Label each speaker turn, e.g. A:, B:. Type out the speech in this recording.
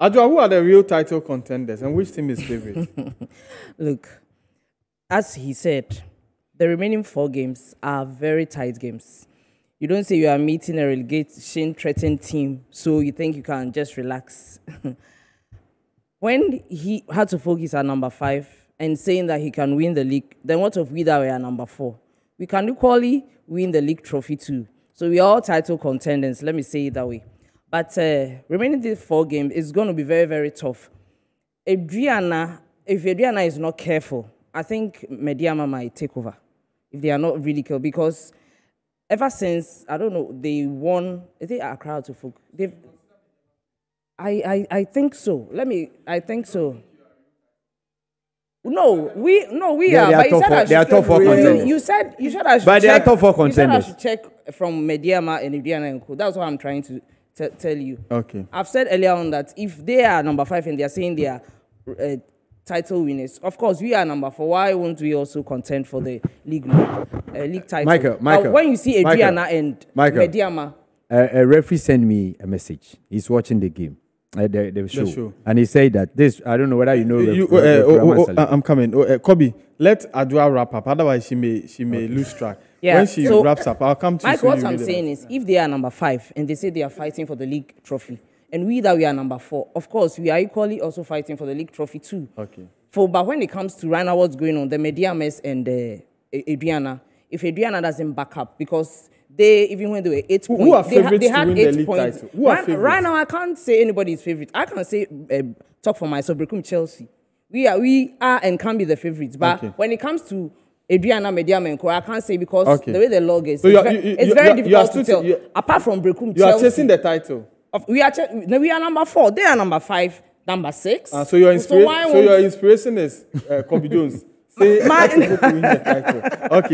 A: Adwa, who are the real title contenders and which team is favorite?
B: Look, as he said, the remaining four games are very tight games. You don't say you are meeting a relegation threatened team, so you think you can just relax. when he had to focus at number five and saying that he can win the league, then what if we that were at number four? We can equally win the league trophy too. So we are all title contenders, let me say it that way. But uh, remaining these four games is going to be very, very tough. Aduana, if Aduana is not careful, I think Medeama might take over if they are not really careful because ever since I don't know they won. Is it Accra to folk? They've. I, I I think so. Let me. I think so. No, we no we
C: They-
B: are.
C: they are
B: but you said
C: four-
B: I
C: they are
B: should check- you- You said you said I should
C: But they are
B: check.
C: top four
B: You said I should check from Medeama and Indiana and Co. That's what I'm trying to t- tell you.
A: Okay.
B: I've said earlier on that if they are number five and they are saying they are uh, title winners, of course we are number four. Why won't we also contend for the league uh, league title?
C: Michael, Michael,
B: when you see
C: Michael,
B: Adriana and
C: Michael.
B: Mediama,
C: Uh, a referee sent me a message. He's watching the game, uh, the, the, show.
A: show.
C: and he said that this. I don't know whether you know.
A: You, uh,
C: ref-
A: oh,
C: Rama
A: oh, oh, I'm coming. Oh, uh, Kobe, let Adwa wrap up. Otherwise, she may she may lose track.
B: Yeah,
A: When she
B: so-
A: wraps up, I'll come to you.
B: Mike,
A: so
B: what I'm saying is, if they are number five and they say they are fighting for the league trophy, and we that we are number four, of course we are equally also fighting for the league trophy too.
A: Okay.
B: For but when it comes to right now, what's going on, the media mess and uh, Aduana, if Aduana doesn't back up, because they even when they were eight
A: Who-
B: points,
A: who are
B: they, ha- they
A: to
B: had
A: win the
B: eight
A: league
B: points. right, right now, I can't say anybody's favorite. I can say uh, talk for myself. Berekum Chelsea, we are we are and can be the favorites. But
A: Okay.
B: when it comes to Aduana Medeama and I can't say because
A: Okay.
B: the way the log is,
A: So
B: it's,
A: you
B: very,
A: you-
B: it's
A: you
B: very difficult to tell. Apart from Berekum
A: You are chasing the title.
B: of- we are ch- no, we are number four. They are number five, number six.
A: Uh, so your inspiration.
B: why
A: So, your inspiration is uh, Kobe Jones. Say
B: My-
A: let people win the title. Okay.